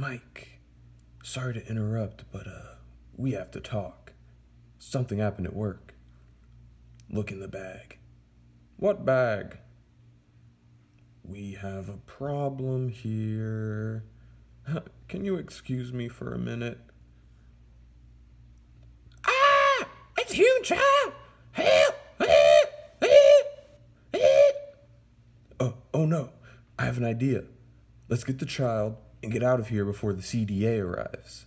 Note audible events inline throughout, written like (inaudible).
Mike, sorry to interrupt, but uh, we have to talk. Something happened at work. Look in the bag. What bag? We have a problem here. (laughs) Can you excuse me for a minute? Ah! It's huge! Ah! Help! Oh, oh no. I have an idea. Let's get the child and get out of here before the CDA arrives.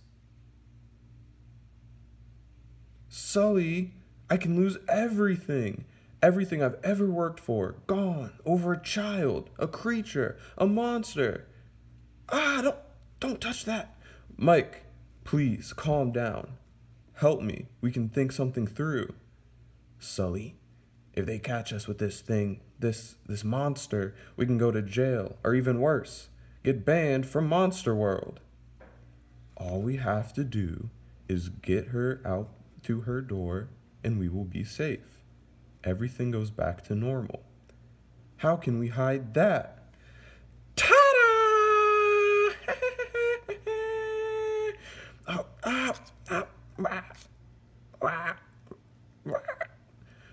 Sully, I can lose everything. Everything I've ever worked for. Gone. Over a child, a creature, a monster. Ah, don't don't touch that. Mike, please calm down. Help me. We can think something through. Sully, if they catch us with this thing, this this monster, we can go to jail or even worse, get banned from Monster World. All we have to do is get her out to her door and we will be safe. Everything goes back to normal. How can we hide that? (laughs) Oh, ah, ah, wah, wah, wah.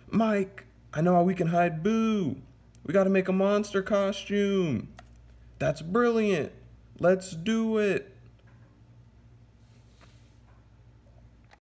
Mike, I know how we can hide Boo. We gotta make a monster costume. That's brilliant. Let's do it.